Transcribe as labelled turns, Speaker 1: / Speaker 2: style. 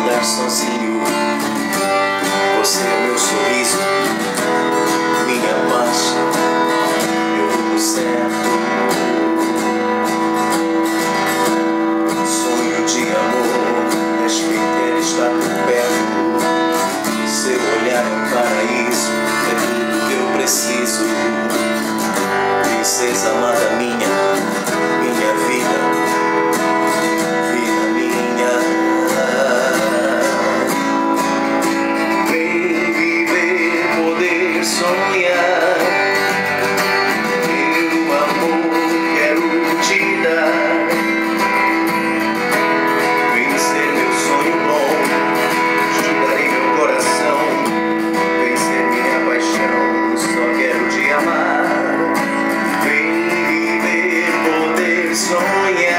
Speaker 1: andar sozinho. Você é meu sorriso, minha paz, meu rumo certo. Sonho de amor, és quem está por perto. Seu olhar é um paraíso, é tudo que eu preciso. So yeah.